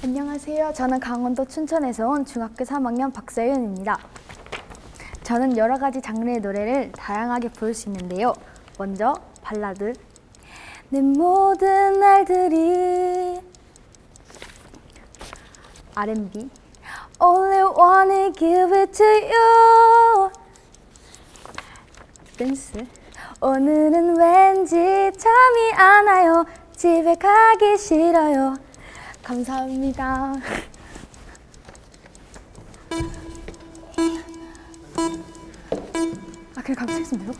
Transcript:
안녕하세요. 저는 강원도 춘천에서 온 중학교 3학년 박서윤입니다. 저는 여러 가지 장르의 노래를 다양하게 부를 수 있는데요. 먼저 발라드. 내 모든 날들이 R&B. Only wanna give it to you. 댄스. 오늘은 왠지 잠이 안 와요. 집에 가기 싫어요. 감사합니다. 아, 그냥 감사했으면 돼요?